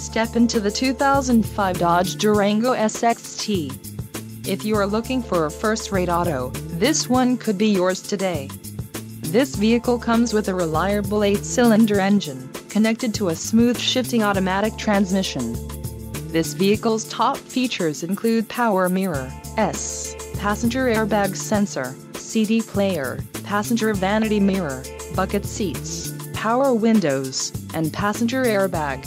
Step into the 2005 Dodge Durango SXT. If you are looking for a first-rate auto, this one could be yours today. This vehicle comes with a reliable 8-cylinder engine, connected to a smooth shifting automatic transmission. This vehicle's top features include power mirror, S, passenger airbag sensor, CD player, passenger vanity mirror, bucket seats, power windows, and passenger airbag.